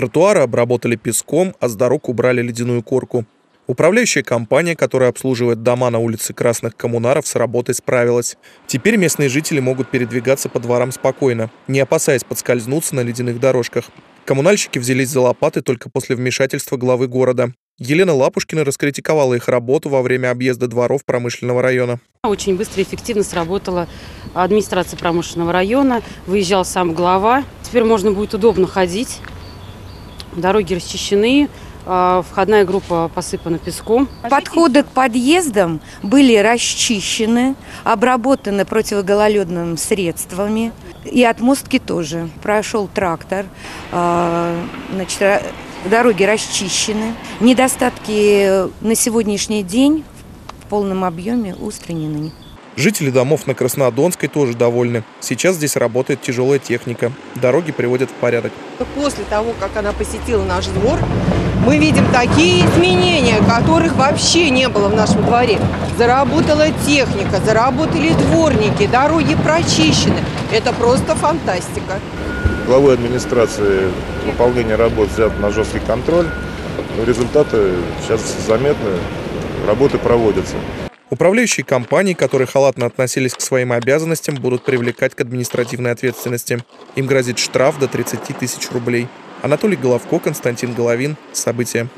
Тротуары обработали песком, а с дорог убрали ледяную корку. Управляющая компания, которая обслуживает дома на улице Красных Коммунаров, с работой справилась. Теперь местные жители могут передвигаться по дворам спокойно, не опасаясь подскользнуться на ледяных дорожках. Коммунальщики взялись за лопаты только после вмешательства главы города. Елена Лапушкина раскритиковала их работу во время объезда дворов промышленного района. Очень быстро и эффективно сработала администрация промышленного района. Выезжал сам глава. Теперь можно будет удобно ходить. Дороги расчищены, а, входная группа посыпана песком. Подходы к подъездам были расчищены, обработаны противогололедными средствами. И отмостки тоже. Прошел трактор, а, значит, дороги расчищены. Недостатки на сегодняшний день в полном объеме устранены. Жители домов на Краснодонской тоже довольны. Сейчас здесь работает тяжелая техника. Дороги приводят в порядок. После того, как она посетила наш двор, мы видим такие изменения, которых вообще не было в нашем дворе. Заработала техника, заработали дворники, дороги прочищены. Это просто фантастика. Главой администрации выполнение работ взят на жесткий контроль. Но результаты сейчас заметны, работы проводятся. Управляющие компании, которые халатно относились к своим обязанностям, будут привлекать к административной ответственности. Им грозит штраф до 30 тысяч рублей. Анатолий Головко, Константин Головин. События.